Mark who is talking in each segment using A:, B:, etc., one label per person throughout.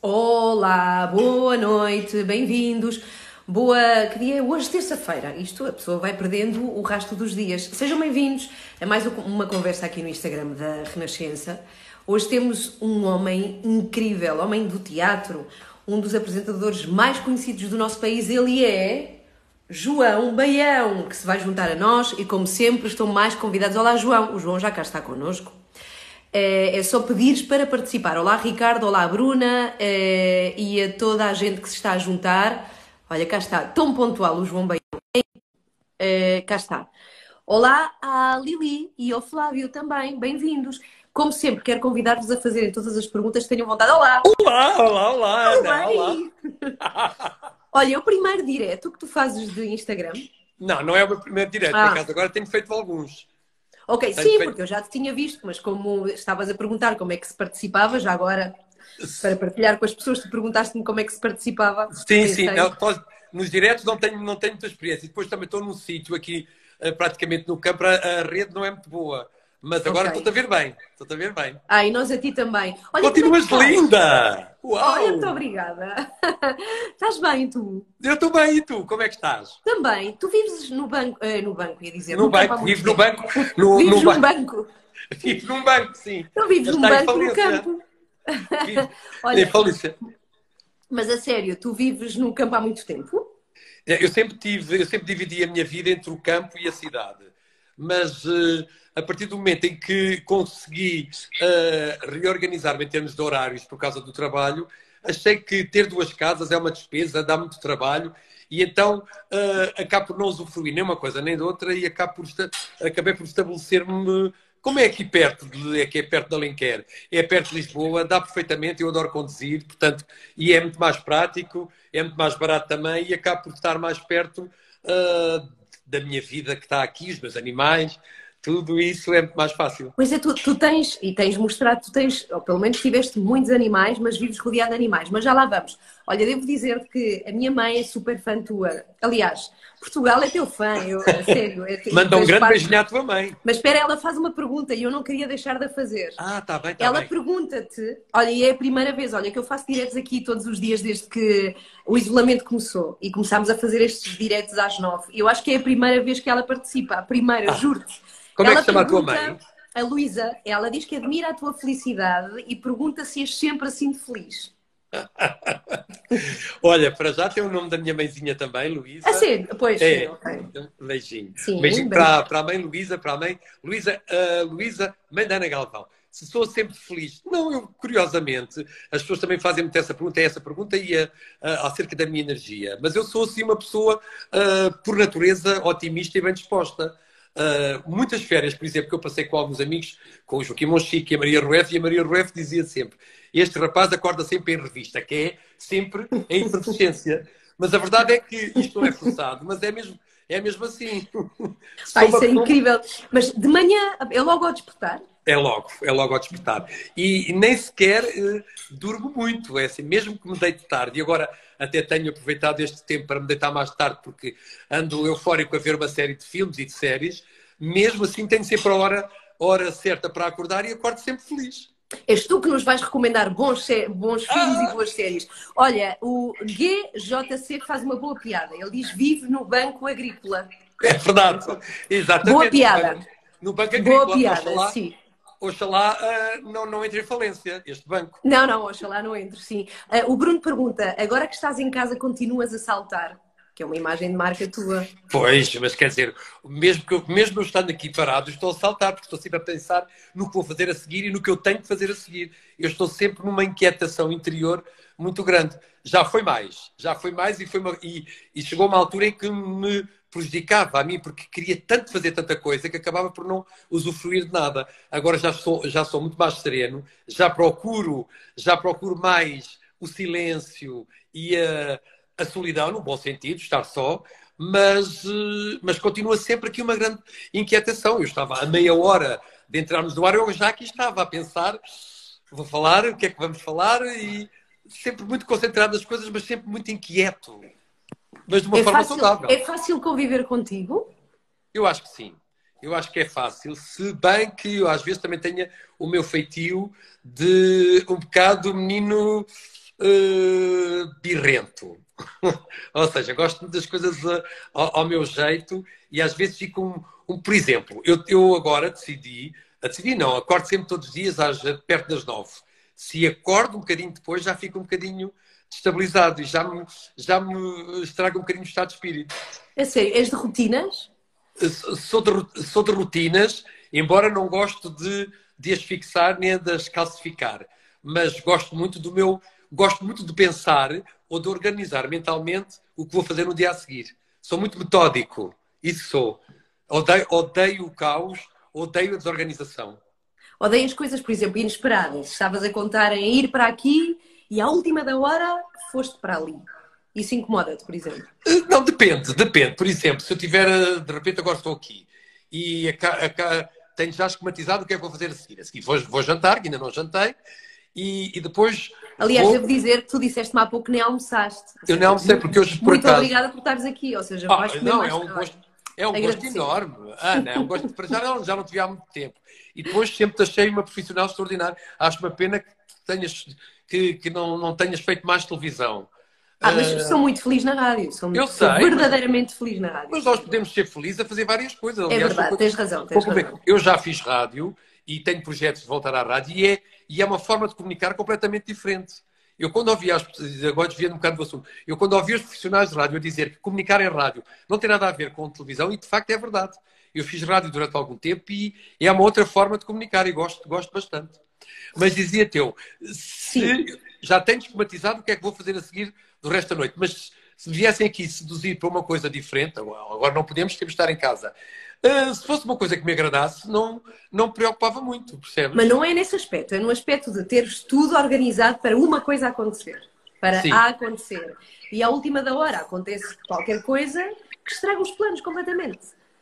A: Olá, boa noite, bem-vindos. Boa, que dia é hoje? Terça-feira. Isto a pessoa vai perdendo o rastro dos dias. Sejam bem-vindos a mais uma conversa aqui no Instagram da Renascença. Hoje temos um homem incrível, homem do teatro, um dos apresentadores mais conhecidos do nosso país. Ele é João Baião, que se vai juntar a nós e, como sempre, estão mais convidados. Olá, João. O João já cá está connosco. É, é só pedir para participar. Olá, Ricardo, olá, Bruna é, e a toda a gente que se está a juntar. Olha, cá está, tão pontual o João Baião. É, cá está. Olá à Lili e ao Flávio também, bem-vindos. Como sempre, quero convidar-vos a fazerem todas as perguntas que tenham vontade. Olá!
B: Olá, olá, olá!
A: Ana, olá. Olha, é o primeiro direto que tu fazes de Instagram?
B: Não, não é o meu primeiro direto, ah. por acaso agora tenho feito alguns.
A: Ok, Tenho sim, feito... porque eu já te tinha visto, mas como estavas a perguntar como é que se participava, já agora, para partilhar com as pessoas, tu perguntaste-me como é que se participava.
B: Sim, pensei... sim. Não, nos diretos não tenho, não tenho muita experiência. E depois também estou num sítio aqui, eh, praticamente no campo, a rede não é muito boa. Mas agora okay. estou-te a ver bem. Estou-te a ver bem.
A: Ah, e nós a ti também.
B: Olha, Continuas é linda!
A: Uau! Olha, muito obrigada. estás bem, tu?
B: Eu estou bem, e tu? Como é que estás?
A: Também. Tu vives no banco, uh, no banco, ia dizer.
B: No, no banco, vives no banco.
A: No, vives no num banco.
B: Vives num banco, sim.
A: Tu vives num banco no campo.
B: Olha,
A: mas a sério, tu vives no campo há muito tempo?
B: É, eu sempre tive, eu sempre dividi a minha vida entre o campo e a cidade. Mas uh, a partir do momento em que consegui uh, reorganizar-me em termos de horários por causa do trabalho, achei que ter duas casas é uma despesa, dá muito trabalho e então uh, acabo por não usufruir nem uma coisa nem de outra e acabo por acabei por estabelecer-me como é aqui perto, de, é que é perto de Alenquer, é perto de Lisboa, dá perfeitamente, eu adoro conduzir, portanto, e é muito mais prático, é muito mais barato também e acabo por estar mais perto uh, da minha vida que está aqui, os meus animais, tudo isso é muito mais fácil.
A: Pois é, tu, tu, tens, e tens mostrado, tu tens, ou pelo menos tiveste muitos animais, mas vives rodeado de animais. Mas já lá vamos. Olha, devo dizer que a minha mãe é super fã tua. Aliás, Portugal é teu fã, eu, a sério. É,
B: Manda um grande parte... beijinho à tua mãe.
A: Mas espera, ela faz uma pergunta e eu não queria deixar de a fazer.
B: Ah, tá bem, tá
A: ela pergunta-te, olha, e é a primeira vez, olha, que eu faço diretos aqui todos os dias desde que o isolamento começou e começámos a fazer estes diretos às nove. Eu acho que é a primeira vez que ela participa, a primeira, ah. juro-te.
B: Como ela é que chama a tua mãe?
A: A Luísa, ela diz que admira a tua felicidade e pergunta se és sempre assim de feliz.
B: Olha, para já tem o nome da minha mãezinha também, Luísa.
A: Ah, sim, pois.
B: É, sim, okay. um beijinho. Sim, um beijinho para, para a mãe Luísa, para a mãe Luísa, uh, Luísa, mãe da Ana Galvão. Se sou sempre feliz. Não, eu, curiosamente, as pessoas também fazem muito essa pergunta, é essa pergunta e uh, acerca da minha energia. Mas eu sou, assim, uma pessoa, uh, por natureza, otimista e bem disposta. Uh, muitas férias, por exemplo, que eu passei com alguns amigos, com o Joaquim Monchique e a Maria Rueff, e a Maria Rueff dizia sempre: Este rapaz acorda sempre em revista, que é sempre em efervescência. mas a verdade é que isto não é forçado, mas é mesmo, é mesmo assim.
A: Ah, isso é incrível. Mas de manhã, é logo ao despertar?
B: É logo, é logo ao despertar. E, e nem sequer uh, durmo muito, é assim, mesmo que me deite tarde. E agora até tenho aproveitado este tempo para me deitar mais tarde, porque ando eufórico a ver uma série de filmes e de séries. Mesmo assim, tenho sempre a hora, hora certa para acordar e acordo sempre feliz.
A: És tu que nos vais recomendar bons, bons filmes ah. e boas séries. Olha, o GJC faz uma boa piada. Ele diz: vive no Banco Agrícola.
B: É verdade, exatamente.
A: Boa piada.
B: No Banco Agrícola.
A: Boa piada, sim
B: oxalá uh, não, não entre em falência este banco.
A: Não, não, oxalá não entre, sim. Uh, o Bruno pergunta: agora que estás em casa, continuas a saltar? Que é uma imagem de marca tua.
B: Pois, mas quer dizer, mesmo, que eu, mesmo eu estando aqui parado, estou a saltar, porque estou sempre a pensar no que vou fazer a seguir e no que eu tenho que fazer a seguir. Eu estou sempre numa inquietação interior muito grande. Já foi mais, já foi mais e, foi uma, e, e chegou uma altura em que me prejudicava a mim porque queria tanto fazer tanta coisa que acabava por não usufruir de nada. Agora já sou, já sou muito mais sereno, já procuro, já procuro mais o silêncio e a, a solidão, no bom sentido, estar só, mas, eh, mas continua sempre aqui uma grande inquietação. Eu estava a meia hora de entrarmos no ar, eu já aqui estava a pensar, vou falar, o que é que vamos falar, e sempre muito concentrado nas coisas, mas sempre muito inquieto mas de uma
A: é
B: forma
A: fácil,
B: saudável.
A: É fácil conviver contigo?
B: Eu acho que sim. Eu acho que é fácil, se bem que eu às vezes também tenha o meu feitio de um bocado menino uh, birrento. Ou seja, gosto das coisas uh, ao, ao, meu jeito e às vezes fico um, um por exemplo, eu, eu agora decidi, decidi não, acordo sempre todos os dias às, perto das nove. Se acordo um bocadinho depois, já fico um bocadinho destabilizado e já me, já me estraga um bocadinho o estado de espírito.
A: É sério, és de rotinas?
B: Sou de, sou de rotinas, embora não gosto de, de as fixar nem de as calcificar, mas gosto muito do meu, gosto muito de pensar ou de organizar mentalmente o que vou fazer no dia a seguir. Sou muito metódico, isso sou. Odeio, odeio o caos, odeio a desorganização.
A: Odeio as coisas, por exemplo, inesperadas. Estavas a contar em ir para aqui e à última da hora foste para ali. Isso incomoda-te, por exemplo?
B: Eh, não, depende, depende. Por exemplo, se eu tiver, eh, de repente agora estou aqui e tenho já esquematizado o que é que vou fazer a seguir. A seguir vou, vou jantar, que ainda não jantei, e, e depois.
A: Aliás, vou... devo dizer que tu disseste-me há pouco que nem almoçaste.
B: Eu nem almocei porque hoje
A: por Muito acaso... obrigada por estares aqui, ou seja, ah,
B: não, é um gosto, é um gosto enorme. Ana, é um gosto para já não, já não tive há muito tempo. E depois sempre te achei uma profissional extraordinária. Acho uma pena que tenhas que, que não, não tenhas feito mais televisão.
A: Ah, mas uh, sou muito feliz na rádio. Sou, eu sou sei, verdadeiramente mas, feliz na rádio.
B: Mas nós podemos ser felizes a fazer várias coisas.
A: É Aliás, é verdade, tens razão. Tens razão.
B: Eu já fiz rádio e tenho projetos de voltar à rádio e é, e é uma forma de comunicar completamente diferente. Eu quando ouvi as agora desviando um bocado do assunto, eu quando ouvi os profissionais de rádio a dizer que comunicar em rádio não tem nada a ver com televisão, e de facto é verdade. Eu fiz rádio durante algum tempo e é uma outra forma de comunicar e gosto, gosto bastante. Mas dizia teu, se Sim. já tenho esquematizado o que é que vou fazer a seguir do resto da noite, mas se viessem aqui seduzir para uma coisa diferente, agora não podemos, temos de estar em casa. Uh, se fosse uma coisa que me agradasse, não, não me preocupava muito, percebes?
A: Mas não é nesse aspecto, é no aspecto de teres tudo organizado para uma coisa acontecer. Para Sim. a acontecer. E à última da hora acontece qualquer coisa que estraga os planos completamente.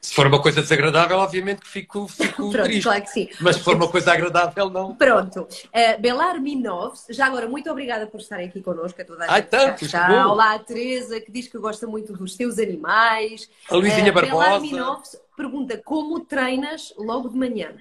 B: Se for uma coisa desagradável, obviamente que fico, fico
A: Pronto,
B: triste.
A: Claro que sim.
B: Mas se for uma coisa agradável, não.
A: Pronto. Uh, Belar Minovs, já agora, muito obrigada por estarem aqui connosco. A toda a
B: Ai, tanto,
A: está. Olá, a Teresa, que diz que gosta muito dos teus animais.
B: A Luizinha uh, Barbosa. Belar
A: Minovs pergunta como treinas logo de manhã?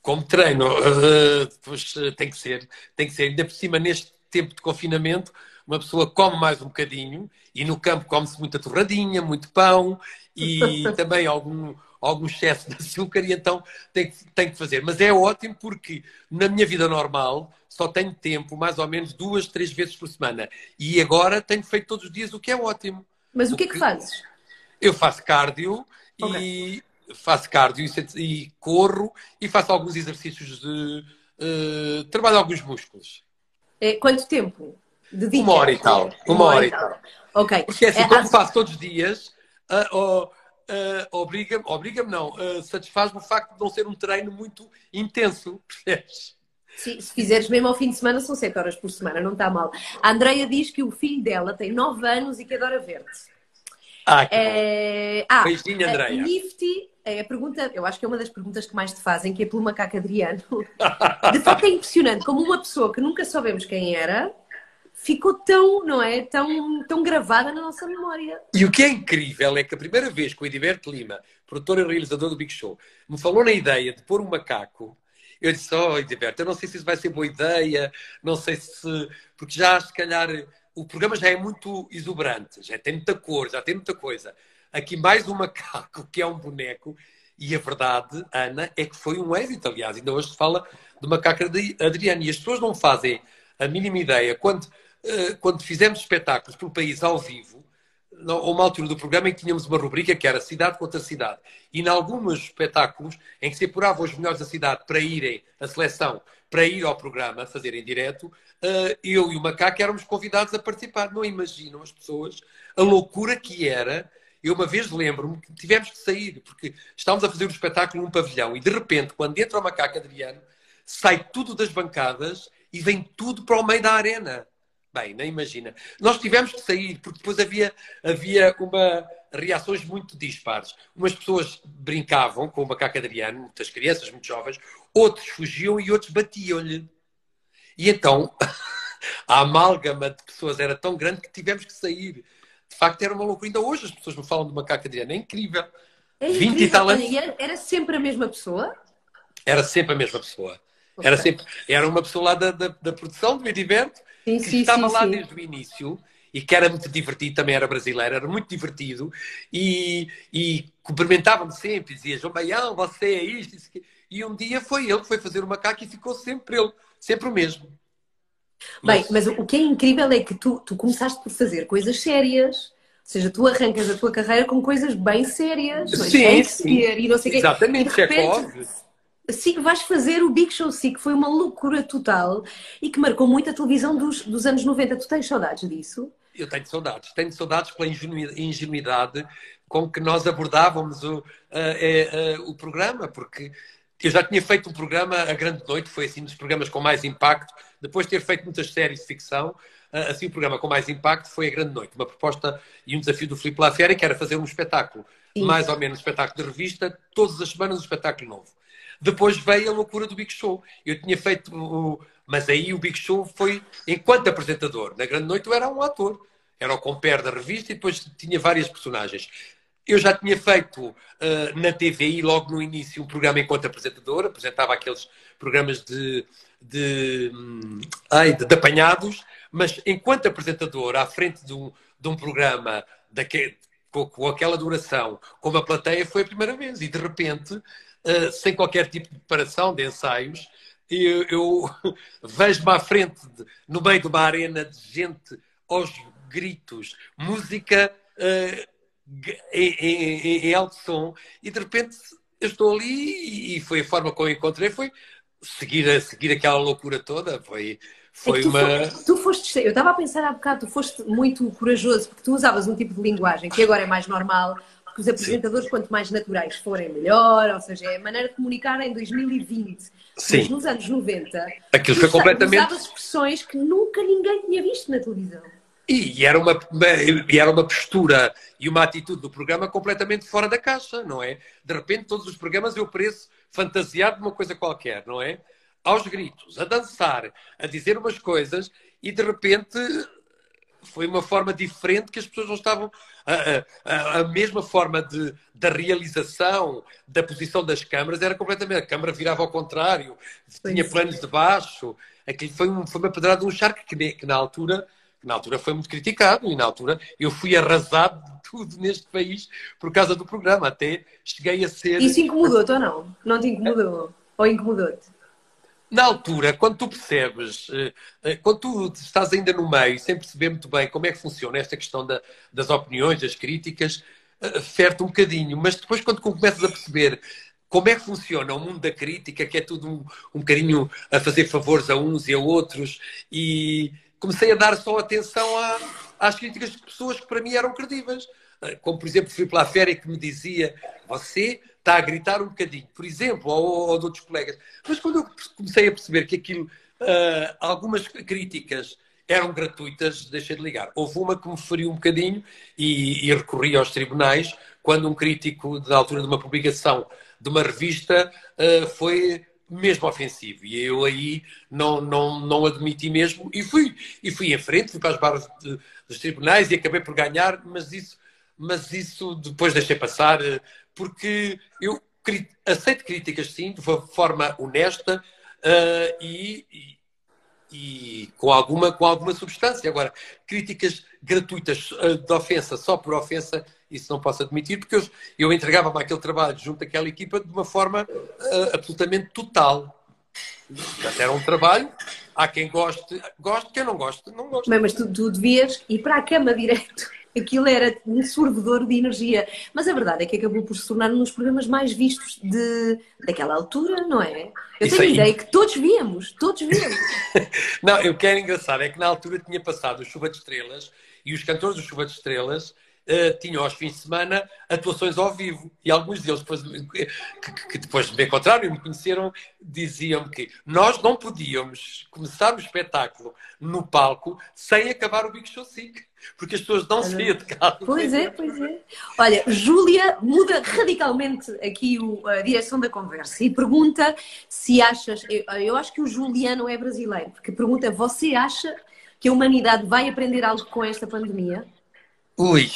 B: Como treino? Uh, pois tem que ser. Tem que ser. Ainda por cima, neste tempo de confinamento, uma pessoa come mais um bocadinho e no campo come-se muita torradinha, muito pão e também algum, algum excesso de açúcar e então tem que, tem que fazer. Mas é ótimo porque na minha vida normal só tenho tempo mais ou menos duas, três vezes por semana. E agora tenho feito todos os dias, o que é ótimo.
A: Mas o que é que fazes?
B: Eu faço cardio okay. e faço cardio e, e, corro e faço alguns exercícios de uh, trabalho alguns músculos.
A: É, quanto tempo?
B: Dedica? Uma hora e tal. Uma, uma hora, e tal. tal.
A: Ok.
B: Porque é assim, é, como faço todos os dias, uh, uh, uh, obriga-me, obriga-me não, uh, satisfaz-me o facto de não ser um treino muito intenso, percebes?
A: Se, se fizeres mesmo ao fim de semana, são 7 horas por semana, não está mal. A Andreia diz que o filho dela tem 9 anos e que adora ver-te.
B: Ah, que é... ah,
A: Beijinho, Andreia. Nifty, é a pergunta, eu acho que é uma das perguntas que mais te fazem, que é pelo macaco Adriano. De facto é impressionante como uma pessoa que nunca soubemos quem era ficou tão, não é? Tão, tão gravada na nossa memória.
B: E o que é incrível é que a primeira vez que o Ediberto Lima, produtor e realizador do Big Show, me falou na ideia de pôr um macaco, eu disse, oh, Ediberto, eu não sei se isso vai ser boa ideia, não sei se... Porque já, se calhar, o programa já é muito exuberante, já tem muita cor, já tem muita coisa. Aqui mais um macaco, que é um boneco, e a verdade, Ana, é que foi um êxito, aliás. Ainda hoje se fala do macaco de Adriano. E as pessoas não fazem a mínima ideia. Quando quando fizemos espetáculos pelo país ao vivo, houve uma altura do programa em que tínhamos uma rubrica que era cidade contra cidade. E em alguns espetáculos em que se apuravam os melhores da cidade para irem, a seleção, para ir ao programa, fazer em direto, eh, eu e o Macaco éramos convidados a participar. Não imaginam as pessoas a loucura que era. Eu uma vez lembro-me que tivemos que sair, porque estávamos a fazer um espetáculo num pavilhão e de repente, quando entra o Macaco Adriano, sai tudo das bancadas e vem tudo para o meio da arena. Bem, nem imagina. Nós tivemos que sair, porque depois havia, havia uma, reações muito dispares. Umas pessoas brincavam com o macaco Adriano, muitas crianças muito jovens, outros fugiam e outros batiam-lhe. E então, a amálgama de pessoas era tão grande que tivemos que sair. De facto, era uma loucura. Ainda hoje as pessoas me falam do macaco Adriano. É incrível.
A: É incrível. 20 e tal anos. Era sempre a mesma pessoa?
B: Era sempre a mesma pessoa. Era, sempre, era uma pessoa lá da, da, da produção do Ediverto sim, que sim, estava sim, lá desde o início e que era muito divertido, também era brasileiro, era muito divertido e, e cumprimentava-me sempre, dizia João Baião, você é isto, isso, e um dia foi ele que foi fazer o macaco e ficou sempre ele, sempre o mesmo.
A: Bem, mas, mas o que é incrível é que tu, tu começaste por fazer coisas sérias, ou seja, tu arrancas a tua carreira com coisas bem sérias,
B: sim, sim. e não sei Exatamente, quê. Exatamente,
A: Sim, vais fazer o Big Show Sim, que foi uma loucura total e que marcou muito a televisão dos, dos anos 90. Tu tens saudades disso?
B: Eu tenho saudades. Tenho saudades pela ingenuidade com que nós abordávamos o, uh, uh, uh, o programa, porque eu já tinha feito um programa, A Grande Noite, foi assim um dos programas com mais impacto. Depois de ter feito muitas séries de ficção, assim o programa com mais impacto foi A Grande Noite. Uma proposta e um desafio do Filipe Lafera, que era fazer um espetáculo, mais ou menos um espetáculo de revista, todas as semanas um espetáculo novo. Depois veio a loucura do Big Show. Eu tinha feito o... Mas aí o Big Show foi enquanto apresentador. Na Grande Noite eu era um ator. Era o compère da revista e depois tinha várias personagens. Eu já tinha feito uh, na TVI, logo no início, um programa enquanto apresentador, apresentava aqueles programas de, de, hum, ai, de, de apanhados, mas enquanto apresentador, à frente de um, de um programa daquele, com, aquela duração, com uma plateia, foi a primeira vez. E de repente, uh, sem qualquer tipo de preparação, de ensaios, eu, eu vejo-me à frente, de, no meio de uma arena de gente aos gritos, música. Uh, em, em, em, alto som e de repente eu estou ali e foi a forma como eu encontrei foi seguir, seguir aquela loucura toda foi, foi
A: é tu
B: uma.
A: Foste, tu foste, eu estava a pensar há bocado, tu foste muito corajoso porque tu usavas um tipo de linguagem que agora é mais normal, porque os apresentadores, Sim. quanto mais naturais forem, melhor, ou seja, é a maneira de comunicar em 2020. Sim. Mas nos anos 90,
B: aquilo foi completamente.
A: Usavas expressões que nunca ninguém tinha visto na televisão.
B: E era, uma, e era uma postura e uma atitude do programa completamente fora da caixa, não é? De repente, todos os programas eu pareço fantasiado de uma coisa qualquer, não é? Aos gritos, a dançar, a dizer umas coisas e de repente foi uma forma diferente que as pessoas não estavam. A, a, a mesma forma de, da realização, da posição das câmaras era completamente. A câmara virava ao contrário, tinha planos de baixo. Aquilo foi, um, foi uma pedrada de um charco que, que na altura na altura foi muito criticado e na altura eu fui arrasado de tudo neste país por causa do programa. Até cheguei a ser.
A: Isso incomodou-te ou não? Não te incomodou? Ou incomodou-te?
B: Na altura, quando tu percebes, eh, eh, quando tu estás ainda no meio, sem perceber muito bem como é que funciona esta questão da, das opiniões, das críticas, eh, ferte um bocadinho. Mas depois, quando começas a perceber como é que funciona o mundo da crítica, que é tudo um, um bocadinho a fazer favores a uns e a outros, e, comecei a dar só atenção à, às críticas de pessoas que para mim eram credíveis. Como, por exemplo, fui pela féria que me dizia você está a gritar um bocadinho, por exemplo, ou, ou de outros colegas. Mas quando eu comecei a perceber que aquilo, uh, algumas críticas eram gratuitas, deixei de ligar. Houve uma que me feriu um bocadinho e, e recorri aos tribunais quando um crítico, da altura de uma publicação de uma revista, uh, foi mesmo ofensivo. E eu aí não, não, não admiti mesmo e fui, e fui em frente, fui para as barras de, dos tribunais e acabei por ganhar, mas isso, mas isso depois deixei passar, porque eu aceito críticas sim, de forma honesta uh, e, e, e, com, alguma, com alguma substância. Agora, críticas gratuitas uh, de ofensa só por ofensa isso não posso admitir, porque eu, eu entregava-me aquele trabalho junto àquela equipa de uma forma uh, absolutamente total. Portanto, era um trabalho, há quem goste, goste, quem não goste, não goste.
A: Mas, mas tu, tu devias ir para a cama direto. Aquilo era um sorvedor de energia. Mas a verdade é que acabou por se tornar um dos programas mais vistos de, daquela altura, não é? Eu Isso tenho a ideia que todos víamos, todos víamos.
B: não, eu quero engraçar é que na altura tinha passado o Chuva de Estrelas e os cantores do Chuva de Estrelas uh, tinham aos fins de semana atuações ao vivo. E alguns deles, depois, que, que depois me encontraram e me conheceram, diziam-me que nós não podíamos começar o espetáculo no palco sem acabar o Big Show 5. Porque as pessoas não saíam de casa.
A: Pois é, pois é. Olha, Júlia muda radicalmente aqui o, a direção da conversa e pergunta se achas. Eu, eu acho que o Juliano é brasileiro, porque pergunta: você acha que a humanidade vai aprender algo com esta pandemia?
B: Ui,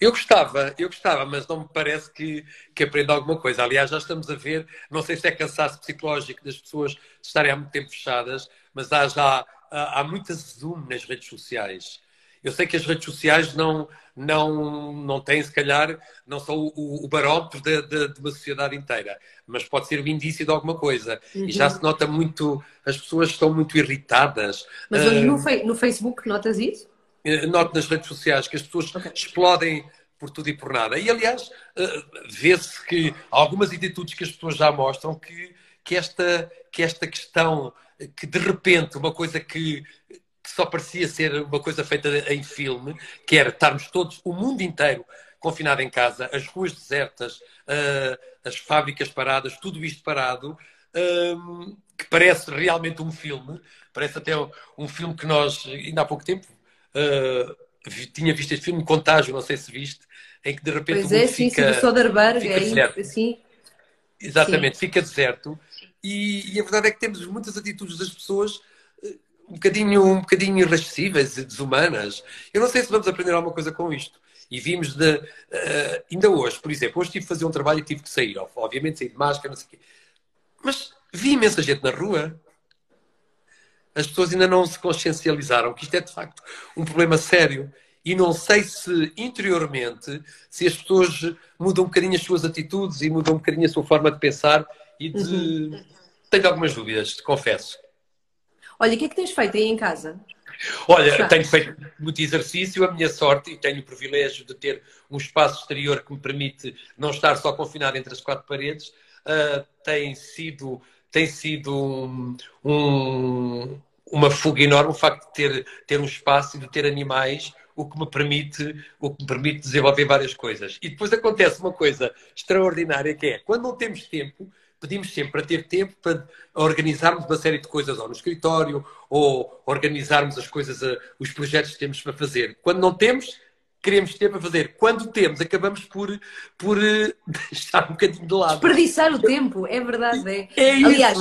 B: eu gostava, eu gostava, mas não me parece que, que aprenda alguma coisa. Aliás, já estamos a ver, não sei se é cansaço psicológico das pessoas estarem há muito tempo fechadas, mas há já há, há muita zoom nas redes sociais. Eu sei que as redes sociais não, não, não têm, se calhar, não são o, o barómetro de, de, de, uma sociedade inteira, mas pode ser o indício de alguma coisa. Uhum. E já se nota muito, as pessoas estão muito irritadas.
A: Mas uh, no, no, Facebook notas isso?
B: Eh, noto nas redes sociais que as pessoas explodem por tudo e por nada. E, aliás, uh, vê-se que algumas atitudes que as pessoas já mostram que, que, esta, que esta questão, que de repente uma coisa que que só parecia ser uma coisa feita em filme, que era estarmos todos, o mundo inteiro, confinado em casa, as ruas desertas, as fábricas paradas, tudo isto parado, uh, que parece realmente um filme, parece até um filme que nós, ainda há pouco tempo, uh, tinha visto este filme Contágio, não sei se viste, em que de repente
A: pois o mundo é, sim, fica, sim, Soderbergh, fica é deserto. Sim.
B: Exatamente, sim. fica deserto. E, e, a verdade é que temos muitas atitudes das pessoas um bocadinho, um bocadinho irracessíveis e desumanas. Eu não sei se vamos aprender alguma coisa com isto. E vimos de. Uh, ainda hoje, por exemplo, hoje tive que fazer um trabalho e tive que sair. Obviamente saí de máscara, não sei o quê. Mas vi imensa gente na rua. As pessoas ainda não se consciencializaram que isto é de facto um problema sério. E não sei se interiormente, se as pessoas mudam um bocadinho as suas atitudes e mudam um bocadinho a sua forma de pensar e de. Uhum. Tenho algumas dúvidas, te confesso.
A: Olha, o que é que tens feito aí em casa?
B: Olha, tenho feito muito exercício, a minha sorte, e tenho o privilégio de ter um espaço exterior que me permite não estar só confinado entre as quatro paredes, uh, tem sido, tem sido um, um, uma fuga enorme o facto de ter, ter um espaço e de ter animais, o que me permite, o que me permite desenvolver várias coisas. E depois acontece uma coisa extraordinária que é, quando não temos tempo, pedimos sempre para ter tempo para organizarmos uma série de coisas ou no escritório ou organizarmos as coisas, eh, os projetos que temos para fazer. Quando não temos, queremos ter para fazer. Quando temos, acabamos por, por eh, deixar um bocadinho de lado.
A: Desperdiçar o tempo, é verdade. É,
B: é isso. Aliás,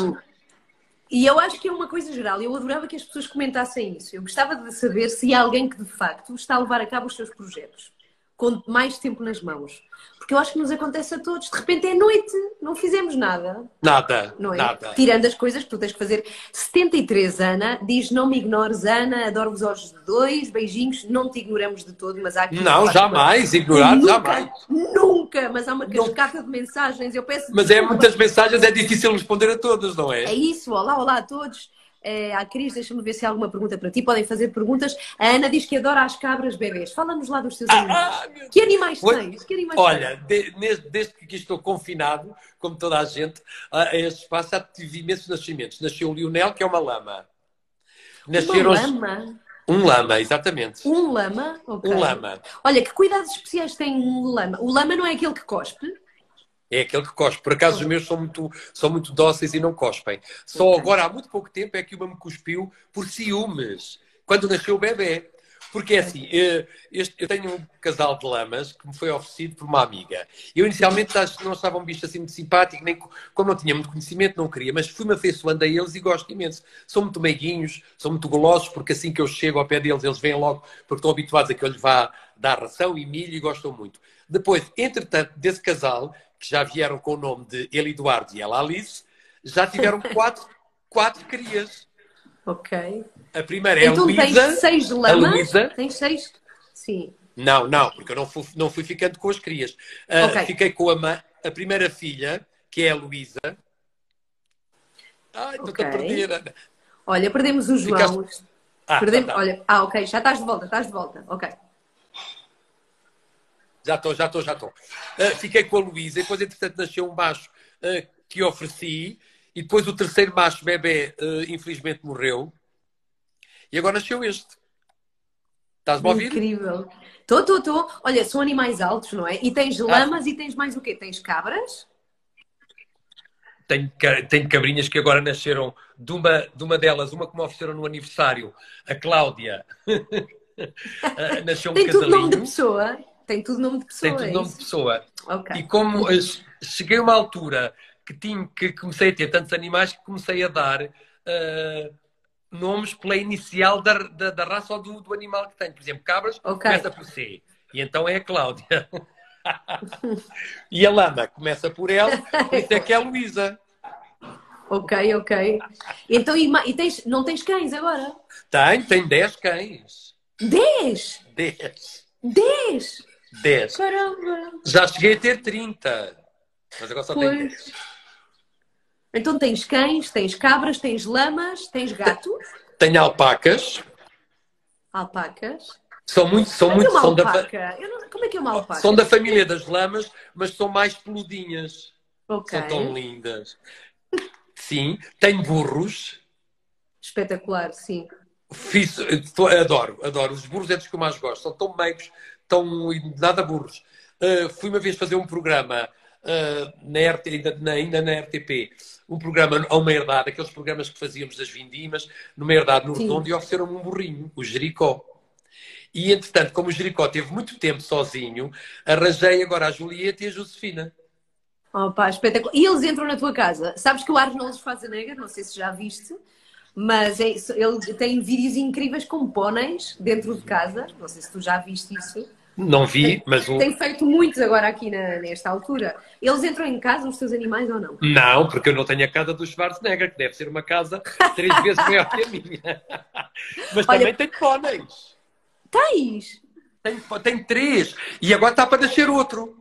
A: e eu acho que é uma coisa geral. Eu adorava que as pessoas comentassem isso. Eu gostava de saber se há alguém que de facto está a levar a cabo os seus projetos com mais tempo nas mãos. Porque eu acho que nos acontece a todos. De repente é noite, não fizemos nada.
B: Nada,
A: não é?
B: nada.
A: Tirando as coisas que tu tens que fazer. 73, Ana, diz não me ignores, Ana, adoro-vos aos dois, beijinhos, não te ignoramos de todo, mas há aqui...
B: Não, jamais, ignorar, nunca, jamais.
A: Nunca, mas há uma cascata de mensagens, eu peço...
B: Mas é muitas mensagens, é difícil responder a todas, não é?
A: É isso, olá, olá a todos. É, a Cris, deixa-me ver se há alguma pergunta para ti. Podem fazer perguntas. A Ana diz que adora as cabras bebês. Fala-nos lá dos teus animais. Ah, que animais tens? Que animais
B: Olha, de, desde, desde, que estou confinado, como toda a gente, a este espaço tive imensos nascimentos. Nasceu o Lionel, que é uma lama.
A: Nasceram uma lama?
B: Um lama, exatamente.
A: Um lama? Okay.
B: Um lama.
A: Olha, que cuidados especiais tem um lama? O lama não é aquele que cospe?
B: É aquele que cospe. Por acaso os meus são muito, são muito dóceis e não cospem. Só agora, há muito pouco tempo, é que uma me cuspiu por ciúmes, quando nasceu o bebê. Porque é assim, eh, eu tenho um casal de lamas que me foi oferecido por uma amiga. Eu inicialmente não estava um bicho assim muito simpático, nem como não tinha muito conhecimento, não queria, mas fui-me afeiçoando a eles e gosto imenso. São muito meiguinhos, são muito golosos, porque assim que eu chego ao pé deles, eles vêm logo, porque estão habituados a que eu lhes vá dar ração e milho e gostam muito. Depois, entretanto, desse casal, que já vieram com o nome de ele Eduardo e ela Alice, já tiveram quatro, quatro crias.
A: Ok.
B: A primeira é então, a Luísa.
A: Tens seis lamas? Luísa. Tens seis? Sim.
B: Não, não, porque eu não fui, não fui ficando com as crias. Uh, okay. Fiquei com a, a primeira filha, que é a Luísa. Ai, estou okay. a perder.
A: Olha, perdemos o João. Ficaste... Ah, perdemos... Tá, tá. Olha, ah, ok, já estás de volta, estás de volta. Ok.
B: Já estou, já estou, já estou. Uh, fiquei com a Luísa depois, entretanto, nasceu um macho uh, que ofereci e depois o terceiro macho bebê, uh, infelizmente, morreu. E agora nasceu este. Estás-me a ouvir?
A: Incrível. Estou, estou, estou. Olha, são animais altos, não é? E tens ah. lamas ah. e tens mais o quê? Tens cabras?
B: Tenho, tenho cabrinhas que agora nasceram de uma, de uma delas, uma que me ofereceram no aniversário, a Cláudia.
A: nasceu um Tem tudo nome de pessoa. Tem tudo nome de pessoa.
B: Tem tudo
A: é
B: nome de pessoa. Okay. E como cheguei a uma altura que, tinha, que comecei a ter tantos animais que comecei a dar uh, nomes pela inicial da, da, da raça ou do, do, animal que tenho. Por exemplo, cabras okay. começa por C. E então é a Cláudia. e a lama começa por L, isso é que é a Luísa.
A: Ok, ok. Então, e, e tens, não tens cães agora?
B: Tenho, tenho 10 cães.
A: 10?
B: 10.
A: 10?
B: 10.
A: Caramba!
B: Já cheguei a ter 30. Mas agora só tenho 10.
A: Então tens cães, tens cabras, tens lamas, tens gatos?
B: Tenho alpacas.
A: Alpacas?
B: São muito, são muito,
A: é uma
B: são da,
A: alpaca? Eu não- Como é que é uma alpaca?
B: são da família das lamas, mas são mais peludinhas.
A: Ok.
B: São tão lindas. Sim, tenho burros.
A: Espetacular, sim.
B: Fiz, tô- adoro, adoro. Os burros é dos que eu mais gosto. São tão meigos, tão nada burros. Uh, fui uma vez fazer um programa uh, na RT, ainda, na, ainda na RTP, um programa a uma herdade, aqueles programas que fazíamos das vindimas, numa herdade no
A: Sim.
B: Redondo, e ofereceram-me um burrinho, o Jericó. E, entretanto, como o Jericó teve muito tempo sozinho, arranjei agora a Julieta e a Josefina.
A: Opa, espetacular. E eles entram na tua casa. Sabes que o Arnold Schwarzenegger, não sei se já viste, mas é ele tem vídeos incríveis com póneis dentro de casa. Não sei se tu já viste isso.
B: Não vi, mas o...
A: Tem feito muitos agora aqui na- nesta altura. Eles entram em casa, os teus animais ou não?
B: Não, porque eu não tenho a casa do Schwarzenegger, que deve ser uma casa três vezes maior que a minha. Mas
A: Olha-
B: também tenho póneis.
A: Tens!
B: Tenho, tenho três. E agora está para nascer outro.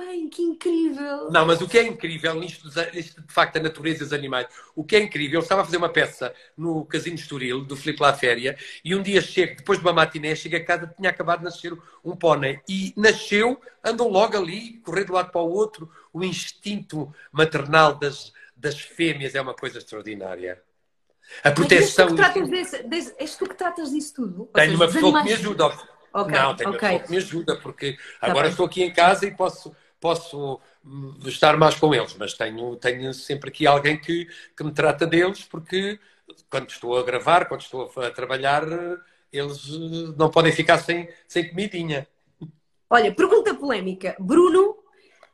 A: Bem, que incrível!
B: Não, mas o que é incrível nisto, dos- isto de facto, a natureza e os animais, o que é incrível, eu estava a fazer uma peça no Casino Estoril, do Filipe La Féria, e um dia chego, depois de uma matiné, chego a casa, tinha acabado de nascer um pônei. E nasceu, andam logo ali, correr de um lado para o outro. O instinto maternal das, das fêmeas é uma coisa extraordinária. A
A: Mas és tu,
B: proteção.
A: que tratas desse, és tu que tratas disso tudo?
B: Tenho
A: seja,
B: uma pessoa que me
A: animais-
B: ajuda.
A: Ok,
B: não, tenho
A: ok.
B: uma pessoa que me ajuda, porque
A: Tá
B: agora
A: bem.
B: estou aqui em casa e posso, posso estar mais com eles, mas tenho, tenho sempre aqui alguém que, que me trata deles, porque quando estou a gravar, quando estou a, a trabalhar, eles eh, não podem ficar sem, sem comidinha.
A: Olha, pergunta polémica. Bruno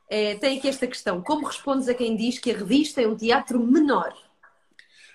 A: eh, tem aqui esta questão. Como respondes a quem diz que a revista é um teatro menor?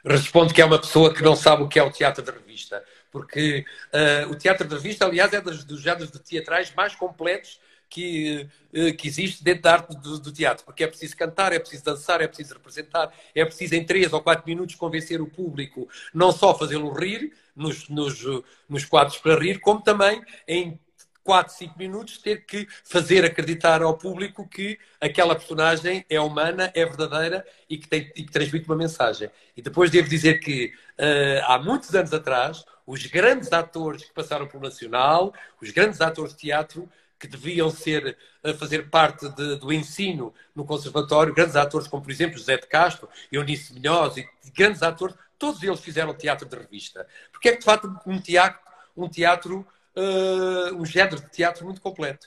B: Respondo que é uma pessoa que não sabe o que é o teatro de revista, porque eh, o teatro de revista, aliás, é dos, dos géneros de teatrais mais completos que, eh, que existe dentro da arte do, do teatro, porque é preciso cantar, é preciso dançar, é preciso representar, é preciso em três ou quatro minutos convencer o público, não só fazê-lo rir nos, nos, nos quadros para rir, como também em 4, 5 minutos ter que fazer acreditar ao público que aquela personagem é humana, é verdadeira e que, tem, e que transmite uma mensagem. E depois devo dizer que eh, há muitos anos atrás, os grandes atores que passaram pelo Nacional, os grandes atores de teatro que deviam ser a fazer parte de- do ensino no conservatório, grandes atores como, por exemplo, José de Castro, Eunice Minhoz e grandes atores, todos eles fizeram teatro de revista. Porque é de facto, um teatro, um teatro uh, um género de teatro muito completo.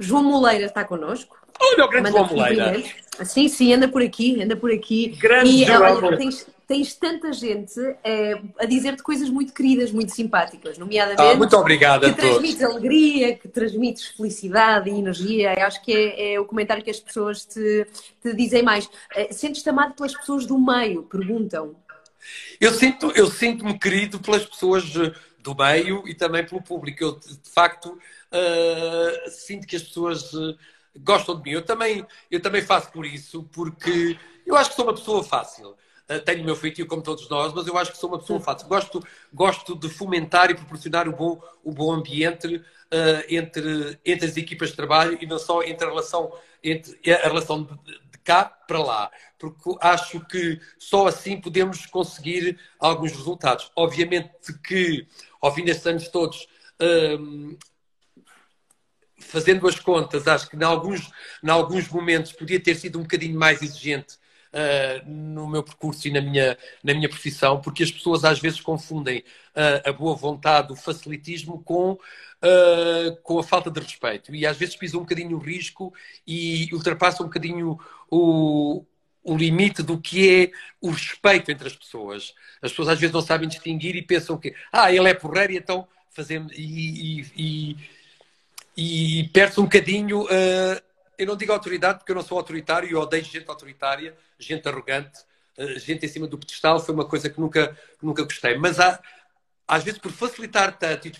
A: João Moleira está connosco.
B: Olha o grande
A: cumprimentos. Sim, sim, anda por aqui, anda por aqui.
B: Grande
A: e olha, tens, tens tanta gente eh, a dizer-te coisas muito queridas, muito simpáticas, nomeadamente
B: Ah, muito obrigado a
A: que transmites alegria, que transmites felicidade e energia. Eu acho que é, é o comentário que as pessoas te, te dizem mais. Eh, Sentes-te amado pelas pessoas do meio? Perguntam.
B: Eu sinto, eu sinto-me querido pelas pessoas eh, do meio e também pelo público. Eu, de facto, eh, sinto que as pessoas eh, gostam de mim. Eu também, eu também faço por isso, porque eu acho que sou uma pessoa fácil. Eh, tenho o meu feitio como todos nós, mas eu acho que sou uma pessoa fácil. Gosto, gosto de fomentar e proporcionar o bom, o bom ambiente eh, entre, entre as equipas de trabalho e não só entre a relação, entre a relação de, de cá para lá, porque acho que só assim podemos conseguir alguns resultados. Obviamente que, ao fim destes anos todos, hum, fazendo as contas, acho que em alguns, em alguns momentos podia ter sido um bocadinho mais exigente uh, no meu percurso e na minha, na minha profissão, porque as pessoas às vezes confundem uh, a boa vontade, o facilitismo com, uh, com a falta de respeito. E às vezes pisam um bocadinho o risco e ultrapassam um bocadinho o, o limite do que é o respeito entre as pessoas. As pessoas às vezes não sabem distinguir e pensam que, ah, ele é porreiro, então fazemos. E, e, e perde-se um bocadinho. uh, eu não digo autoridade porque eu não sou autoritário e odeio gente autoritária, gente arrogante, uh, gente em cima do pedestal. Foi uma coisa que nunca, nunca gostei. Mas há, às vezes, por facilitar tanto e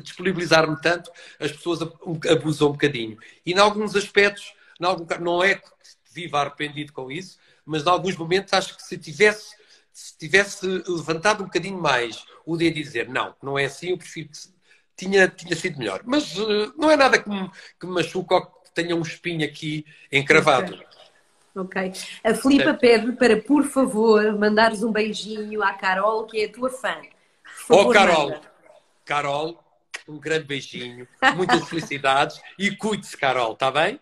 B: disponibilizar-me tanto, as pessoas abusam um bocadinho. E, em alguns aspectos, em algum, não é que viva arrependido com isso, mas em alguns momentos acho que se tivesse, se tivesse levantado um bocadinho mais o dedo e dizer não, não é assim, eu prefiro tinha, tinha sido melhor. Mas uh, não é nada que me, que me machuque ou que tenha um espinho aqui encravado.
A: Ok. A Filipa é. pede para, por favor, mandares um beijinho à Carol, que é a tua fã.
B: Ó oh, Carol, manda. Carol, um grande beijinho, muitas felicidades e cuide-se, Carol, está bem?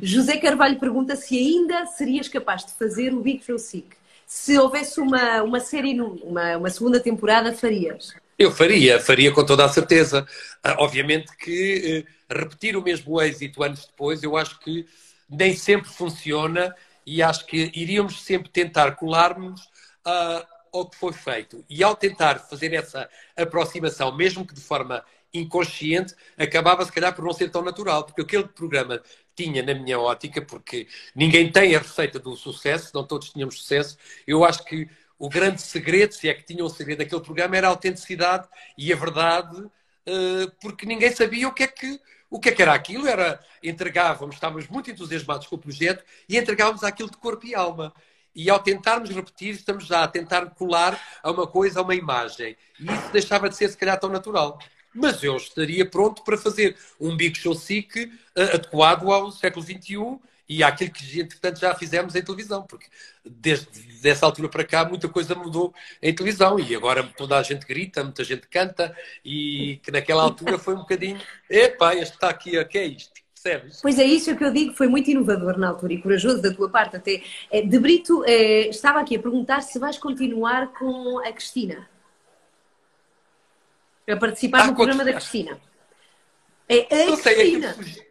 A: José Carvalho pergunta se ainda serias capaz de fazer o Big Show Sick. Se houvesse uma, uma série, uma, uma segunda temporada, farias?
B: Eu faria, faria com toda a certeza. Uh, obviamente que uh, repetir o mesmo êxito anos depois, eu acho que nem sempre funciona e acho que iríamos sempre tentar colar-nos uh, ao que foi feito. E ao tentar fazer essa aproximação, mesmo que de forma inconsciente, acabava se calhar por não ser tão natural, porque aquele programa tinha na minha ótica, porque ninguém tem a receita do sucesso, não todos tínhamos sucesso. Eu acho que o grande segredo, se é que tinha um segredo daquele programa, era a autenticidade e a verdade, uh, porque ninguém sabia o que é que o que, é que era aquilo? Era entregávamos, estávamos muito entusiasmados com o projeto e entregávamos aquilo de corpo e alma. E ao tentarmos repetir, estamos já a tentar colar a uma coisa, a uma imagem. E isso deixava de ser, se calhar, tão natural. Mas eu estaria pronto para fazer um Big Show Sick uh, adequado ao século XXI e àquilo que, entretanto, já fizemos em televisão, porque desde essa altura para cá muita coisa mudou em televisão e agora toda a gente grita, muita gente canta e que naquela altura foi um bocadinho, epá, este está aqui, o que é isto? Percebes?
A: Pois é isso que eu digo, foi muito inovador na altura e corajoso da tua parte até. Eh, de Brito, eh, estava aqui a perguntar se vais continuar com a Cristina. A participar ah, no programa da Cristina. É a não Cristina. Sei,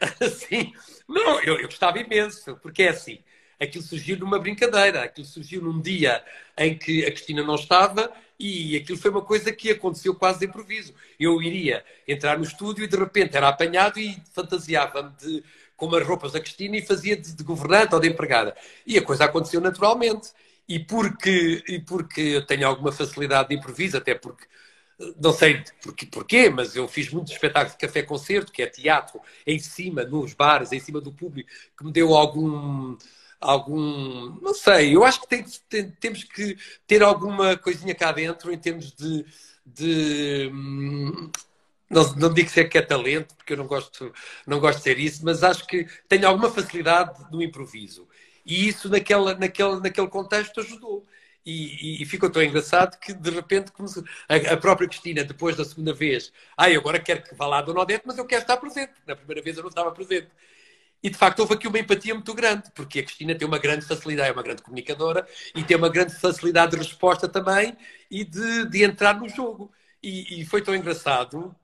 B: é que... Sim, não, eu, eu gostava imenso, porque é assim, aquilo surgiu numa brincadeira, aquilo surgiu num dia em que a Cristina não estava e aquilo foi uma coisa que aconteceu quase de improviso. Eu iria entrar no estúdio e de repente era apanhado e fantasiava-me com as roupas da Cristina e fazia de, de governante ou de empregada. E a coisa aconteceu naturalmente. E porque, e porque eu tenho alguma facilidade de improviso, até porque não sei porquê, porquê, mas eu fiz muitos espetáculos de café-concerto, que é teatro, em cima, nos bares, em cima do público, que me deu algum. algum não sei, eu acho que tem, tem, temos que ter alguma coisinha cá dentro em termos de. de não, não digo que é talento, porque eu não gosto, não gosto de ser isso, mas acho que tenho alguma facilidade no improviso. E isso, naquela, naquele, naquele contexto, ajudou. E, e, e, ficou tão engraçado que de repente a, a, própria Cristina, depois da segunda vez, ai, ah, agora quero que vá lá a Dona Odete, mas eu quero estar presente. Na primeira vez eu não estava presente. E de facto houve aqui uma empatia muito grande, porque a Cristina tem uma grande facilidade, é uma grande comunicadora e tem uma grande facilidade de resposta também e de, de entrar no jogo. E, e foi tão engraçado.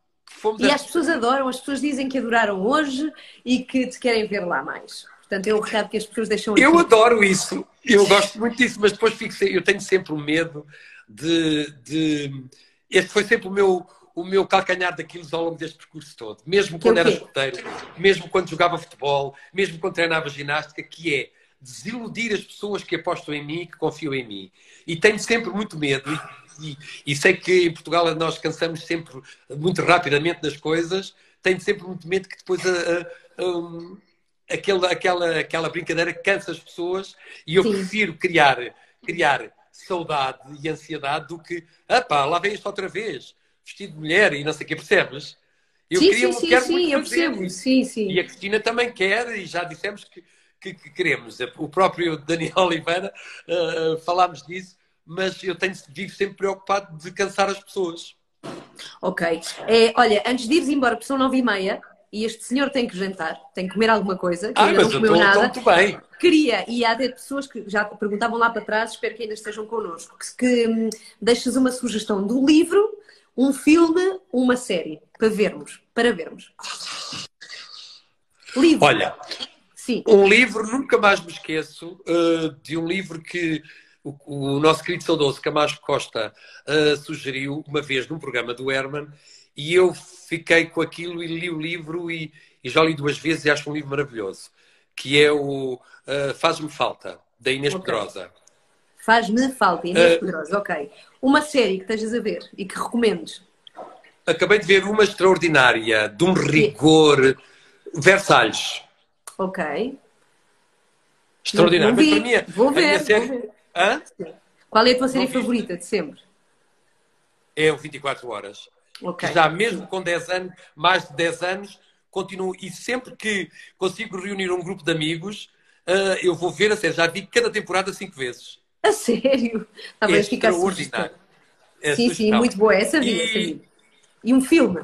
A: e a... as pessoas adoram, as pessoas dizem que adoraram hoje e que te querem ver lá mais. Portanto, é o recado que as pessoas deixam aqui.
B: Eu adoro isso, eu gosto muito disso, mas depois fico, eu tenho sempre o medo de, de. Este foi sempre o meu, o meu calcanhar daquilo ao longo deste percurso todo. Mesmo quando era escoteiro, mesmo quando jogava futebol, mesmo quando treinava ginástica, que é desiludir as pessoas que apostam em mim, que confiam em mim. E tenho sempre muito medo. E, e, e sei que em Portugal nós cansamos sempre muito rapidamente das coisas. Tenho sempre muito medo que depois a, a, a, aquela, aquela, aquela brincadeira cansa as pessoas e eu Sim. prefiro criar, criar saudade e ansiedade do que, ah pá, lá vem isto outra vez, vestido de mulher e não sei o que, percebes?
A: Eu sim, queria, sim, sim, sim eu percebo, sim, sim.
B: E a Cristina também quer e já dissemos que, que, que queremos. O próprio Daniel Oliveira uh, falámos disso, mas eu tenho vivo sempre preocupado de cansar as pessoas.
A: Ok. É, olha, antes de ires embora, porque são nove e meia, e este senhor tem que jantar, tem que comer alguma coisa, que ah, ainda não comeu tô, nada. Tô bem. Queria, e há até pessoas que já perguntavam lá para trás, espero que ainda estejam connosco, que, que hum, deixes uma sugestão do livro, um filme, uma série, para vermos, para vermos.
B: Livro. Olha, Sim. um livro, nunca mais me esqueço, uh, de um livro que o, o, nosso querido saudoso Camacho Costa uh, sugeriu uma vez num programa do Herman, e eu fiquei com aquilo e li o livro e, e já li duas vezes e acho um livro maravilhoso, que é o uh, Faz-me Falta, da Inês okay. Pedrosa.
A: Faz-me falta, Inês uh, Pedrosa, ok. Uma série que estejas a ver e que recomendes?
B: Acabei de ver uma extraordinária, de um rigor. Versalhes.
A: Ok.
B: Extraordinário. Para mim, é-
A: Vou
B: a minha
A: ver,
B: série-
A: vou ver.
B: Hã?
A: Qual é a tua série favorita de sempre?
B: É o 24 horas.
A: Ok.
B: que já mesmo com 10 anos, mais de 10 anos, continuo. E sempre que consigo reunir um grupo de amigos, ah, eu vou ver a série. Já vi cada temporada cinco vezes.
A: A sério? Ah,
B: É
A: ficar
B: extraordinário. É
A: Sim, sim, muito boa. Essa vi,
B: E-.
A: E um filme?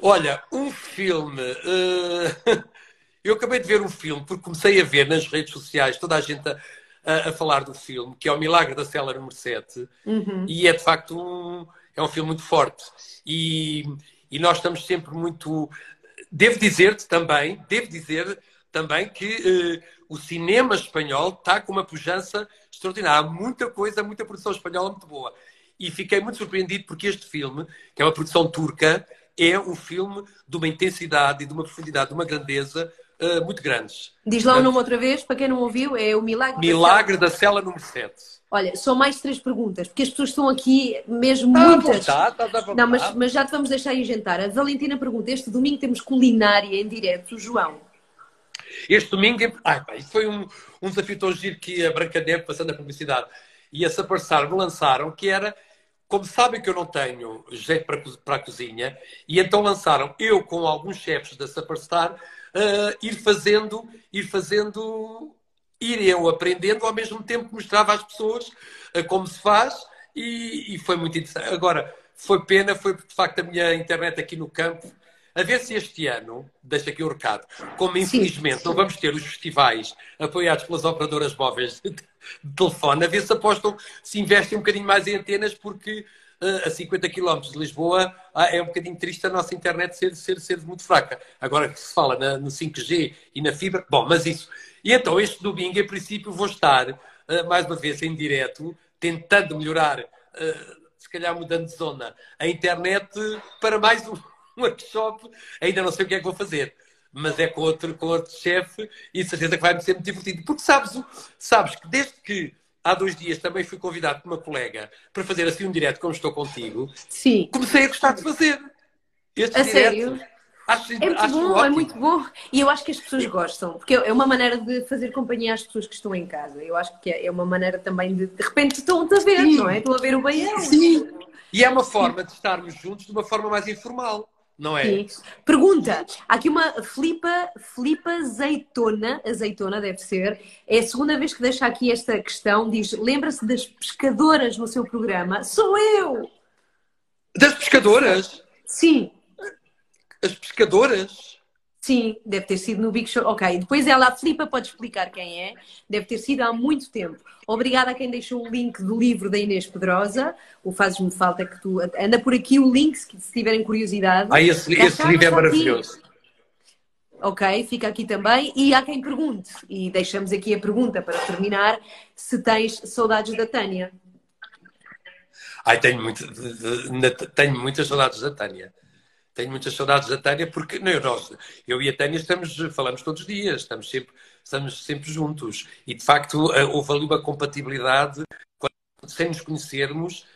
B: Olha, um filme. eh, eu acabei de ver um filme, porque comecei a ver nas redes sociais toda a gente a, a- a falar do filme, que é O Milagre da Cela número 7.
A: Uhum.
B: E é de facto um, é um filme muito forte. E, e nós estamos sempre muito. Devo dizer-te também, devo dizer também que eh, o cinema espanhol está com uma pujança extraordinária. Há muita coisa, muita produção espanhola muito boa. E fiquei muito surpreendido porque este filme, que é uma produção turca, é um filme de uma intensidade e de uma profundidade, de uma grandeza eh, muito grandes.
A: Diz lá o nome outra vez, para quem não ouviu, é o Milagre. da
B: Milagre da Cela número 7.
A: Olha, só mais três perguntas, porque as pessoas estão aqui mesmo
B: Ah,
A: muitas.
B: está, está, está,
A: Não, mas, mas já te vamos deixar ir jantar. A Valentina pergunta: este domingo temos culinária em direto, João.
B: Este domingo, ai, pá, isso foi um, um desafio tão giro que a Branca Neve, passando a publicidade, e a Saparsar me lançaram, que era, como sabem que eu não tenho jeito para, para a cozinha, e então lançaram, eu com alguns chefes da Saparstar, ah, ir fazendo, ir fazendo, ir eu aprendendo, ao mesmo tempo que mostrava às pessoas ah, como se faz, e, e foi muito interessante. Agora, foi pena, foi de facto a minha internet aqui no campo, a ver se este ano, deixa aqui o recado, como infelizmente não vamos ter os festivais apoiados pelas operadoras móveis de, telefone, a ver se apostam, se investem um bocadinho mais em antenas, porque eh, a 50 km de Lisboa ah, é um bocadinho triste a nossa internet ser, ser, ser muito fraca. Agora que se fala na- no 5G e na fibra, bom, mas isso. E então, este domingo, em princípio, vou estar eh, mais uma vez em direto, tentando melhorar, eh, se calhar mudando de zona, a internet para mais um workshop. Ainda não sei o que é que vou fazer. Mas é com outro, com outro chefe e certeza que vai ser muito divertido. Porque sabes, sabes que desde que há dois dias também fui convidado por uma colega para fazer assim um direto como estou contigo,
A: Sim.
B: comecei a gostar de fazer. Estes
A: A
B: diretos.
A: sério?
B: Acho,
A: É muito bom,
B: ótimo.
A: é muito bom. E eu acho que as pessoas gostam, porque é uma maneira de fazer companhia às pessoas que estão em casa. Eu acho que é uma maneira também de, de repente, estão-te a ver,
B: Sim.
A: não é? Estão a ver o baião.
B: Sim. E é uma forma de estarmos juntos de uma forma mais informal, não é?
A: Sim. Pergunta: há aqui uma Filipa, Filipa Azeitona, azeitona deve ser, é a segunda vez que deixa aqui esta questão. Diz: lembra-se das pescadoras no seu programa? Sou eu!
B: Das pescadoras.
A: Sim,
B: As pescadoras.
A: Sim, deve ter sido no Big Show. Ok, depois ela, a Filipa, pode explicar quem é. Deve ter sido há muito tempo. Obrigada a quem deixou o link do livro da Inês Pedrosa. O Fazes-me Falta que tu. Anda por aqui o link, se tiverem curiosidade.
B: Ah, esse, esse livro é
A: aqui.
B: maravilhoso.
A: Ok, fica aqui também. E há quem pergunte, e deixamos aqui a pergunta para terminar, se tens saudades da Tânia.
B: Ai, tenho, muito, tenho muitas saudades da Tânia. Tenho muitas saudades da Tânia porque não, nós, eu e a Tânia estamos, falamos todos os dias, estamos sempre, estamos sempre juntos. E de facto eh, houve ali uma compatibilidade sem nos conhecermos.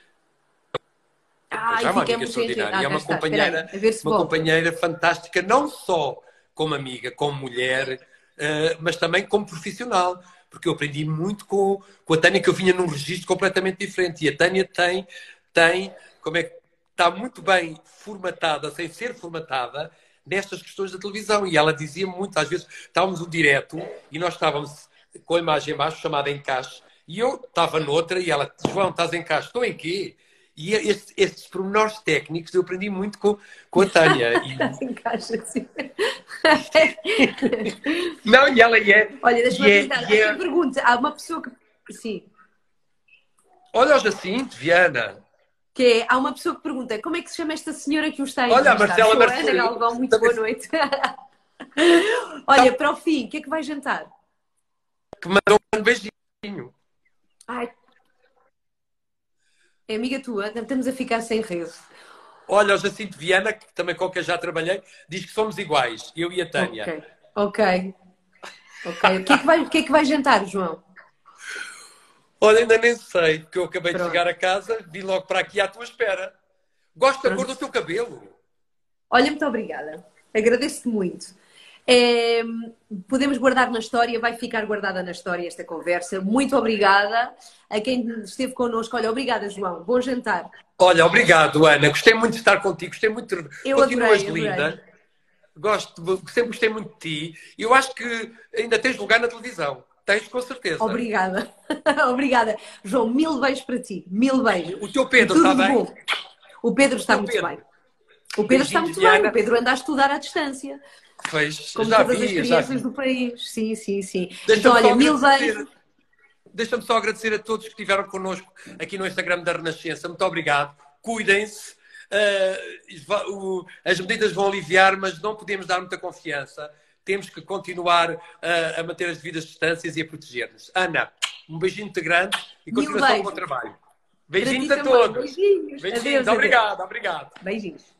A: Ai,
B: já é uma amiga extraordinária.
A: Ah,
B: é uma
A: está.
B: companheira,
A: aí,
B: uma
A: volta.
B: companheira fantástica, não só como amiga, como mulher, eh, mas também como profissional. Porque eu aprendi muito com, com a Tânia, que eu vinha num registro completamente diferente. E a Tânia tem, tem como é que está muito bem formatada, sem ser formatada, nestas questões da televisão. E ela dizia muito, às vezes, estávamos no direto e nós estávamos com a imagem embaixo, chamada encaixe, e eu estava noutra e ela, João, estás em encaixe, estou em quê? E estes, estes pormenores técnicos eu aprendi muito com, com a Tânia. E-
A: Encaixa assim.
B: não, e ela é.
A: Olha, deixa-me
B: é-
A: apresentar.
B: é-
A: pergunta, há uma pessoa que. Sim.
B: Olha o Jacinto, Viana.
A: Que é, há uma pessoa que pergunta como é que se chama esta senhora que o está a
B: Olha, a? Marcela Marcelino.
A: Galvão, muito
B: Também-
A: boa noite. Olha, para o fim, o que é que vai jantar?
B: que mandou um beijinho.
A: Ai. É amiga tua, estamos a ficar sem rede.
B: Olha, o Jacinto Viana, que também com quem já trabalhei, diz que somos iguais, eu e a Tânia.
A: Ok. Ok. Ok. O que, é que vai, o que é que vai jantar, João?
B: Olha, ainda nem sei, porque eu acabei
A: Pronto.
B: de chegar a casa, vim logo para aqui à tua espera. Gosto da cor do teu cabelo.
A: Olha, muito obrigada. Agradeço-te muito. É, podemos guardar na história, vai ficar guardada na história esta conversa. Muito obrigada a quem esteve connosco. Olha, obrigada, João. Bom jantar.
B: Olha, obrigado, Ana. Gostei muito de estar contigo. Gostei muito de.
A: Eu
B: Continuas
A: adorei,
B: linda.
A: adorei.
B: Gosto, sempre gostei muito de ti. E eu acho que ainda tens lugar na televisão. Tens, com certeza.
A: Obrigada. obrigada. João, mil beijos para ti. Mil beijos.
B: O teu Pedro
A: Tudo
B: está bem?
A: bom. O Pedro está muito
B: Pedro.
A: bem. O Pedro está muito bem. O Pedro anda a estudar à distância.
B: Pois,
A: Como
B: já
A: todas as
B: vi, já
A: crianças do país. Sim, sim, sim. Então, olha, mil beijos.
B: Deixa-me só agradecer a todos que estiveram connosco aqui no Instagram da Renascença. Muito obrigado. Cuidem-se. Uh, as medidas vão aliviar, mas não podemos dar muita confiança. Temos que continuar uh, a manter as devidas distâncias e a proteger-nos. Ana, um beijinho muito grande e continuação
A: beijos.
B: com o trabalho. Beijinhos a todos.
A: Beijinhos.
B: Beijinhos.
A: Adeus, adeus.
B: obrigado, obrigado.
A: Beijinhos.